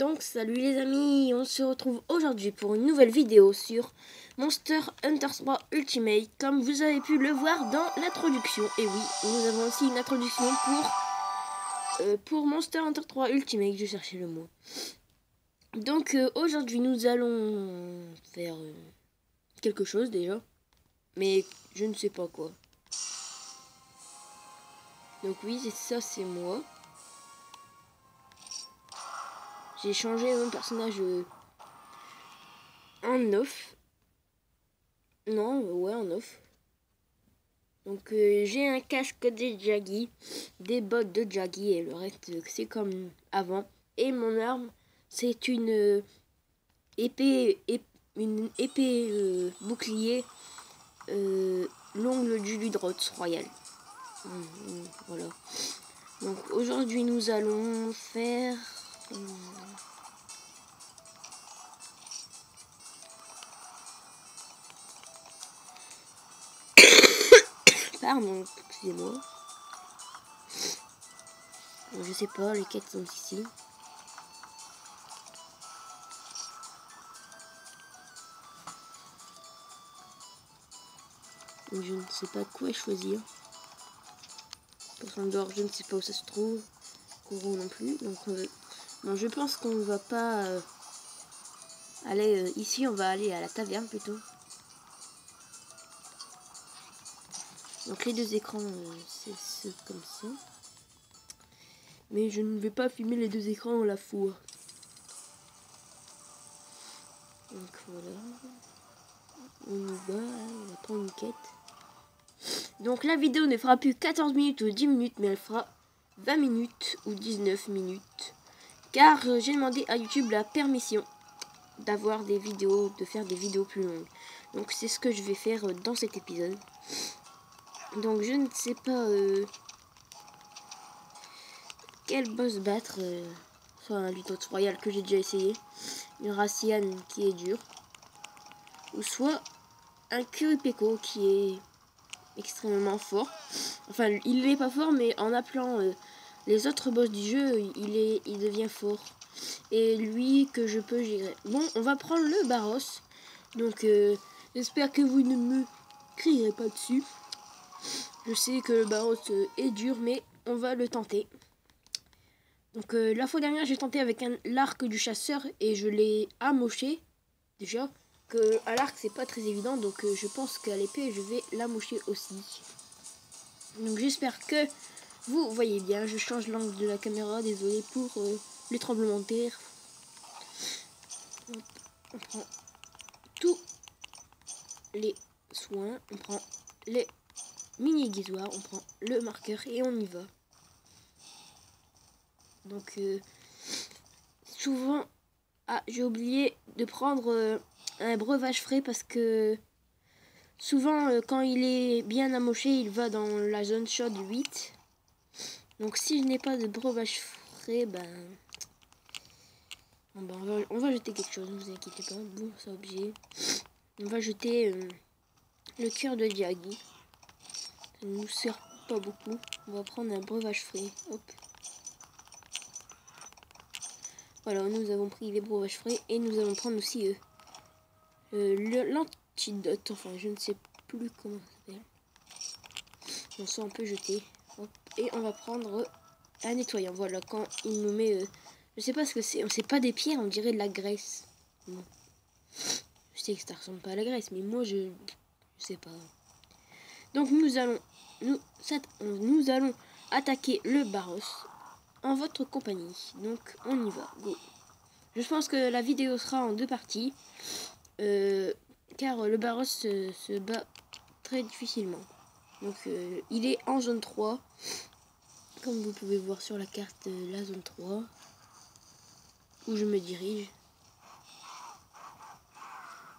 Donc salut les amis, on se retrouve aujourd'hui pour une nouvelle vidéo sur Monster Hunter 3 Ultimate comme vous avez pu le voir dans l'introduction. Et oui, nous avons aussi une introduction pour, euh, pour Monster Hunter 3 Ultimate, je cherchais le mot. Donc euh, aujourd'hui nous allons faire euh, quelque chose déjà, mais je ne sais pas quoi. Donc oui, ça c'est moi. J'ai changé mon personnage euh, en off. Non, ouais, en off. Donc euh, j'ai un casque de Jaggy, des bottes de Jaggy et le reste euh, c'est comme avant. Et mon arme, c'est une épée, une épée bouclier l'ongle du Ludroth royal. Hum, hum, voilà. Donc aujourd'hui nous allons faire Pardon, excusez-moi. Je sais pas, les quêtes sont ici. Je ne sais pas quoi choisir. Pour dehors, je ne sais pas où ça se trouve. Courant non plus. Donc, Bon, je pense qu'on ne va pas euh, aller euh, ici, on va aller à la taverne plutôt. Donc les deux écrans, euh, c'est comme ça. Mais je ne vais pas filmer les deux écrans à la fois. Donc voilà. On y va, on va prendre une quête. Donc la vidéo ne fera plus 14 minutes ou 10 minutes, mais elle fera 20 minutes ou 19 minutes car euh, j'ai demandé à YouTube la permission d'avoir des vidéos, de faire des vidéos plus longues. Donc c'est ce que je vais faire euh, dans cet épisode. Donc je ne sais pas euh, quel boss battre. soit un Lutos Royal que j'ai déjà essayé. Une Racian qui est dur. Ou soit un Kuripeko qui est extrêmement fort. Enfin, il n'est pas fort, mais en appelant les autres boss du jeu, il, est, il devient fort. Et lui que je peux gérer. Bon, on va prendre le Baros. Donc, euh, j'espère que vous ne me crierez pas dessus. Je sais que le Baros euh, est dur, mais on va le tenter. Donc, euh, la fois dernière, j'ai tenté avec l'arc du chasseur et je l'ai amoché. Déjà, que à l'arc, c'est pas très évident. Donc, je pense qu'à l'épée, je vais l'amocher aussi. Donc, j'espère que vous voyez bien, je change l'angle de la caméra, désolé pour euh, les tremblements de terre. on prend tous les soins, on prend les mini guisoirs, on prend le marqueur et on y va. Donc euh, souvent, ah j'ai oublié de prendre euh, un breuvage frais parce que souvent quand il est bien amoché, il va dans la zone chaude 8 donc si je n'ai pas de breuvage frais, ben... on, va, jeter quelque chose, ne vous inquiétez pas. Bon, ça objet. On va jeter euh, le cœur de Diaghi. Ça ne nous sert pas beaucoup. On va prendre un breuvage frais. Hop. Voilà, nous avons pris les breuvages frais et nous allons prendre aussi euh, euh, l'antidote. Enfin, je ne sais plus comment ça s'appelle. On sent un peu jeté. Et on va prendre un nettoyant. Voilà, quand il nous met... Euh, je sais pas ce que c'est. C'est pas des pierres, on dirait de la graisse. Je sais que ça ressemble pas à la graisse, mais moi, je... Je sais pas. Donc nous allons... Nous, nous allons attaquer le Baros en votre compagnie. Donc on y va. Je pense que la vidéo sera en deux parties. Euh, car le Baros se, se bat très difficilement. Donc euh, il est en zone 3. Comme vous pouvez voir sur la carte la zone 3. Où je me dirige.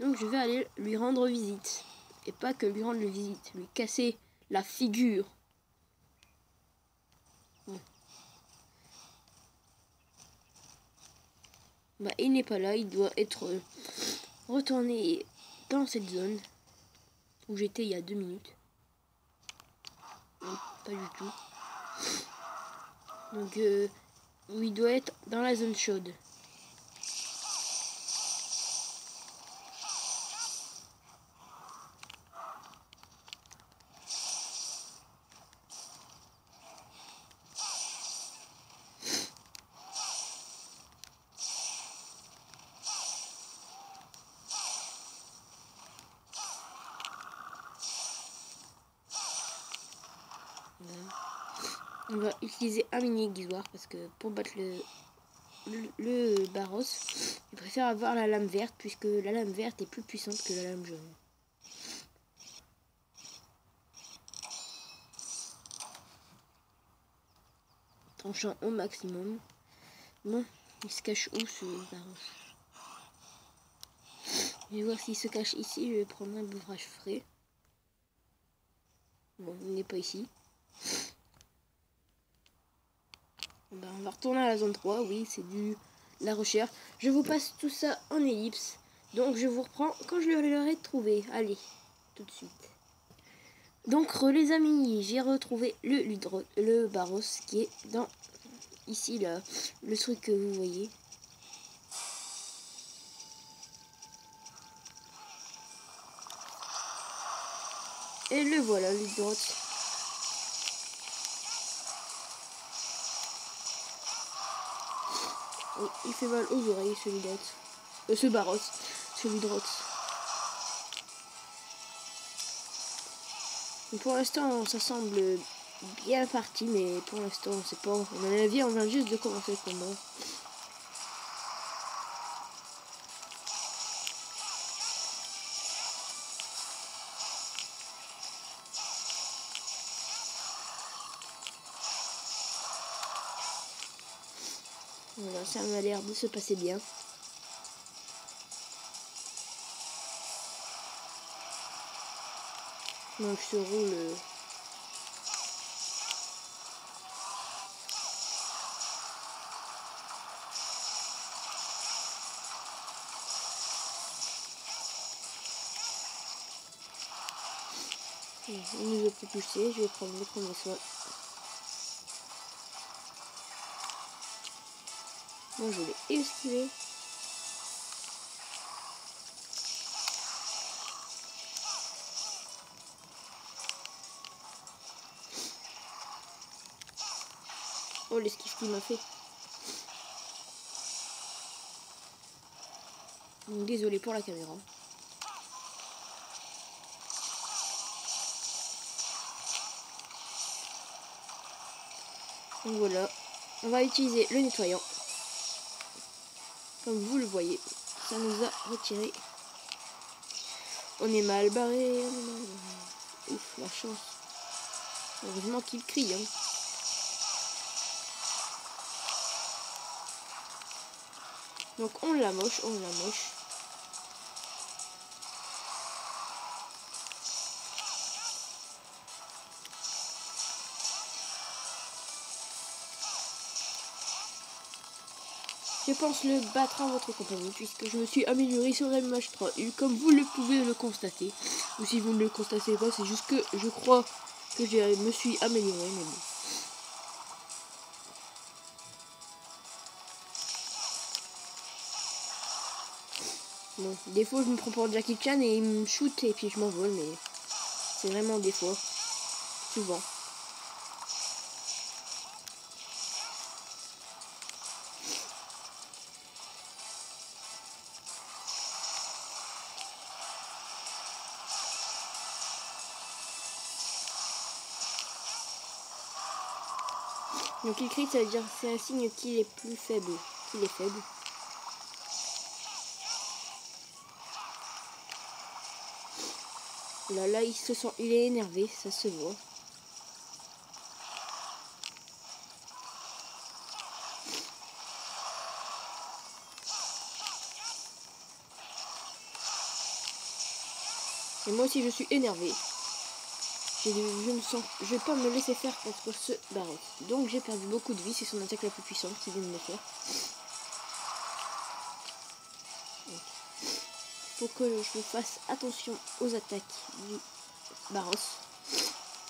Donc je vais aller lui rendre visite. Et pas que lui rendre visite, lui casser la figure. Bah, il n'est pas là, il doit être retourné dans cette zone où j'étais il y a deux minutes pas du tout. Donc, euh, il doit être dans la zone chaude. On va utiliser un mini aiguisoir parce que pour battre le, le, Barros, je préfère avoir la lame verte puisque la lame verte est plus puissante que la lame jaune. Tranchant au maximum. Bon, il se cache où ce Barros? Je vais voir s'il se cache ici. Je vais prendre un bouvrage frais. Bon, il n'est pas ici. Ben, on va retourner à la zone 3. Oui, c'est du la recherche. Je vous passe tout ça en ellipse. Donc, je vous reprends quand je l'aurai trouvé. Allez, tout de suite. Donc, les amis, j'ai retrouvé le, le Barros qui est dans ici, là, le truc que vous voyez. Et le voilà, l'hydrote. Il fait mal aux oreilles, celui-là. Euh, ce Barros, celui de Pour l'instant, ça semble bien parti, mais pour l'instant, on sait pas. À mon avis, on vient juste de commencer le combat. Ça m'a l'air de se passer bien. Donc je roule Il nous a propulsé, je vais prendre le premier soin. Je l'ai esquivé. Oh l'esquive qu'il m'a fait. Désolé pour la caméra. Voilà, on va utiliser le nettoyant. Comme vous le voyez, ça nous a retiré. On est mal barré. Ouf, la chance. Heureusement qu'il crie. Hein. Donc on la moche, on la moche. Je pense le battre en votre compagnie puisque je me suis amélioré sur la MH3U comme vous le pouvez le constater. Ou si vous ne le constatez pas, c'est juste que je crois que je me suis amélioré. Mais bon. Bon, des fois je me prends pour Jackie Chan et il me shoot et puis je m'envole, mais c'est vraiment des fois. Souvent. Donc il crie, ça veut dire c'est un signe qu'il est plus faible, qu'il est faible. Là, là, il se sent, il est énervé, ça se voit. Et moi aussi, je suis énervé. Je, ne sens, je vais pas me laisser faire contre ce baron. Donc j'ai perdu beaucoup de vie, c'est son attaque la plus puissante qui vient de me faire. Il faut que je fasse attention aux attaques du Baros,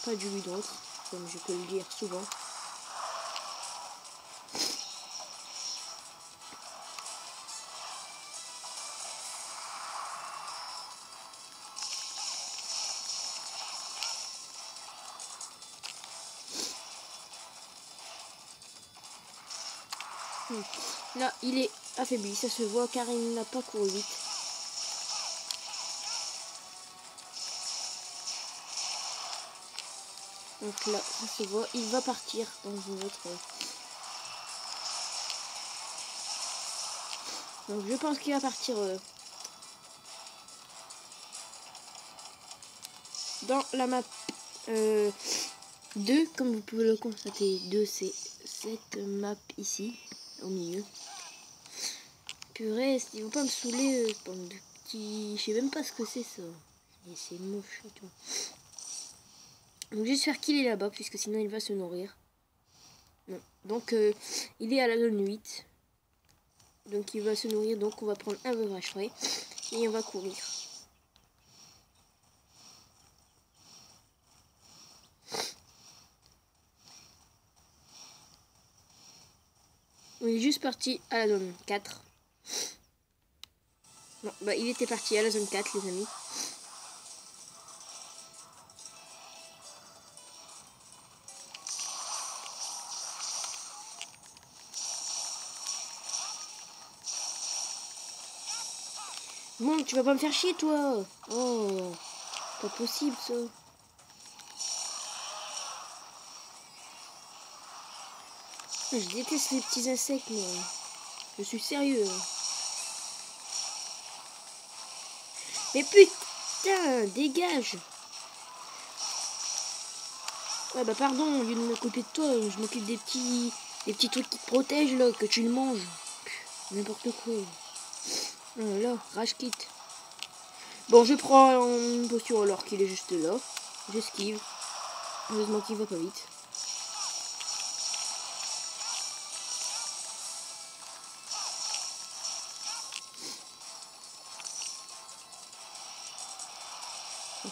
pas du Ludros, comme je peux le dire souvent. Il est affaibli, ça se voit car il n'a pas couru vite. Donc là, ça se voit, il va partir dans une autre... Donc je pense qu'il va partir euh, dans la map euh, 2, comme vous pouvez le constater. 2, c'est cette map ici, au milieu. Purée, il ne va pas me saouler, euh, de. Je sais même pas ce que c'est ça. Et c'est moche et tout. Donc juste faire qu'il est là-bas, puisque sinon il va se nourrir. Non. Donc euh, il est à la zone 8. Donc il va se nourrir, donc on va prendre un veuvage frais. Et on va courir. On est juste parti à la zone 4. Non, bah il était parti à la zone 4 les amis. Bon, tu vas pas me faire chier, toi Oh, pas possible, ça. Je déteste les petits insectes, moi. Je suis sérieux. Mais putain, dégage Ouais, bah pardon, au lieu de m'occuper de toi, je m'occupe des petits, des petits trucs qui te protègent, là, que tu le manges. N'importe quoi. Oh là, rage kit. Bon, je prends une posture alors qu'il est juste là. J'esquive. Heureusement qu'il va pas vite.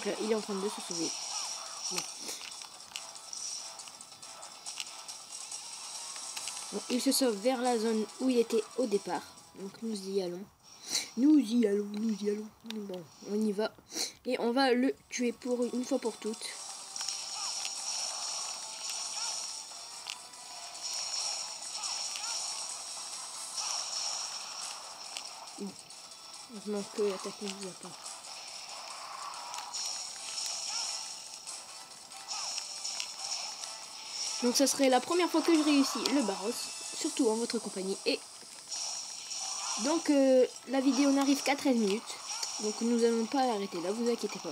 Donc là, il est en train de se sauver. il se sauve vers la zone où il était au départ. Donc nous y allons. Nous y allons, nous y allons. Bon, on y va. Et on va le tuer pour une fois pour toutes. Heureusement que l'attaque ne vous pas. Donc ça serait la première fois que je réussis le Barros, surtout en votre compagnie. Et donc euh, la vidéo n'arrive qu'à 13 minutes. Donc nous n'allons pas arrêter là, vous inquiétez pas.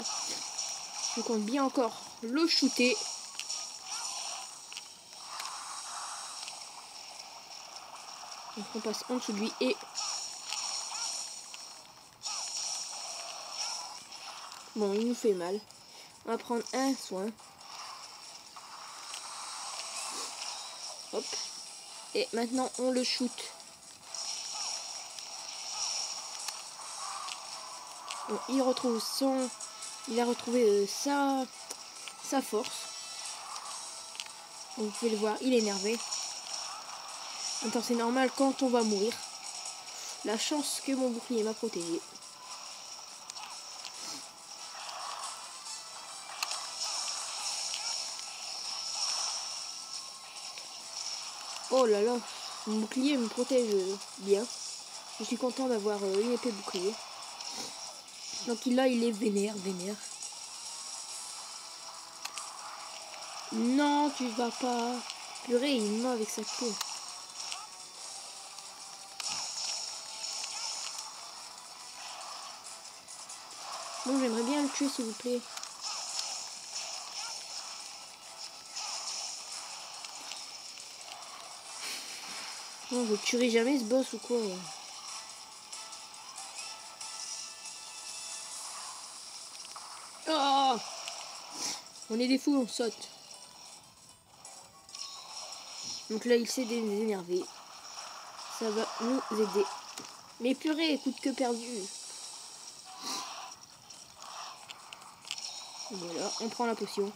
Je compte bien encore le shooter. Donc on passe en dessous de lui et... Bon, il nous fait mal. On va prendre un soin. Et maintenant on le shoot. il retrouve son... Il a retrouvé euh, sa... sa force. vous pouvez le voir, il est énervé. Attends, c'est normal quand on va mourir. La chance que mon bouclier m'a protégé. Oh là là, mon bouclier me protège bien. Je suis content d'avoir euh, une épée bouclier. Donc là, il est vénère, vénère. Non, tu vas pas. Purée, il meurt avec sa queue. Bon, j'aimerais bien le tuer, s'il vous plaît. Non, je tuerai jamais ce boss ou quoi On est des fous, on saute. Donc là, il s'est dénervé. Ça va nous aider. Mais purée, écoute que perdu. Voilà, on prend la potion.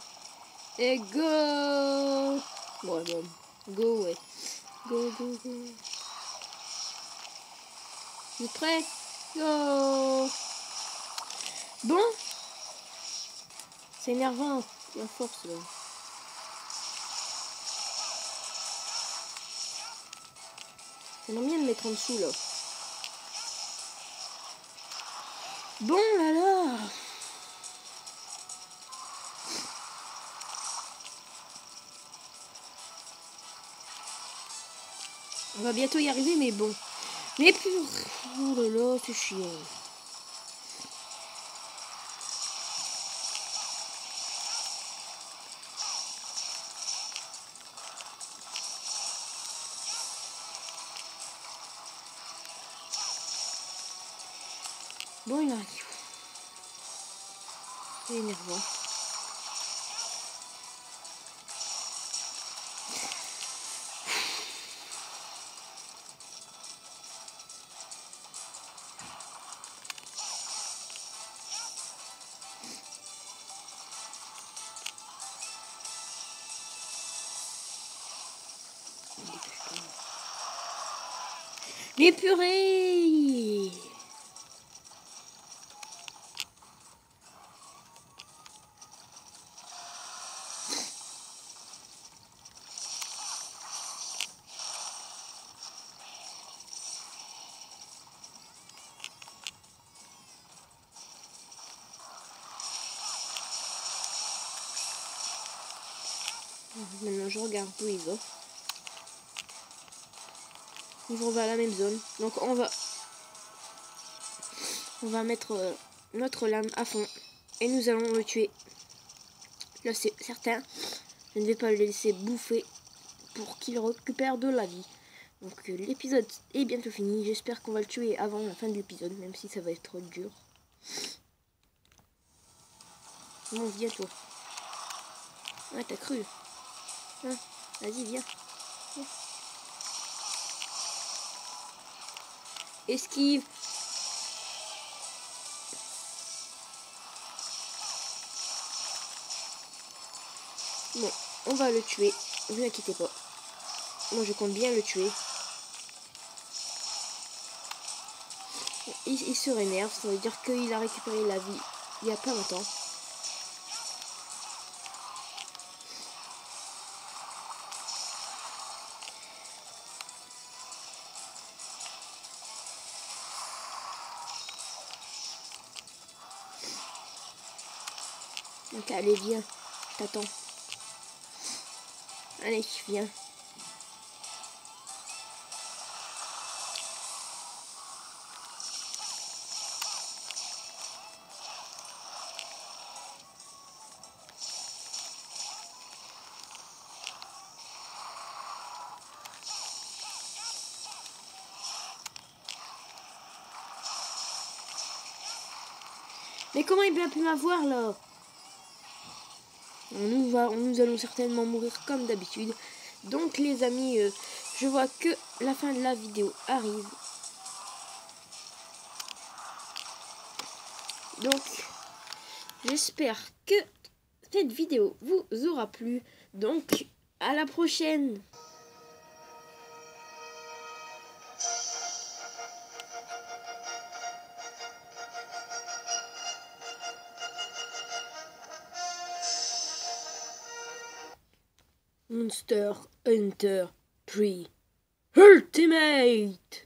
Et go Ouais, bon. Go, ouais. Go, go, go. Vous êtes prêts? Go Bon C'est énervant la force là. C'est bien de mettre en dessous là. Bon là là On va bientôt y arriver, mais bon. Mais pour... Oh là là, c'est chiant. Mais purée Maintenant, je regarde où il va. On va à la même zone. Donc, on va... On va mettre euh, notre lame à fond. Et nous allons le tuer. Là, c'est certain. Je ne vais pas le laisser bouffer pour qu'il récupère de la vie. Donc, euh, l'épisode est bientôt fini. J'espère qu'on va le tuer avant la fin de l'épisode, même si ça va être dur. Bon, viens toi. Ouais, t'as cru. Hein, Vas-y, viens. Esquive. Bon, on va le tuer. Ne vous inquiétez pas. Moi, je compte bien le tuer. Il, se rénerve, ça veut dire qu'il a récupéré la vie il n'y a pas longtemps. Allez, viens. T'attends. Allez, viens. Mais comment il a pu m'avoir là? Nous, va, nous allons certainement mourir comme d'habitude. Donc les amis, euh, je vois que la fin de la vidéo arrive. Donc, j'espère que cette vidéo vous aura plu. Donc, à la prochaine Monster Hunter 3 Ultimate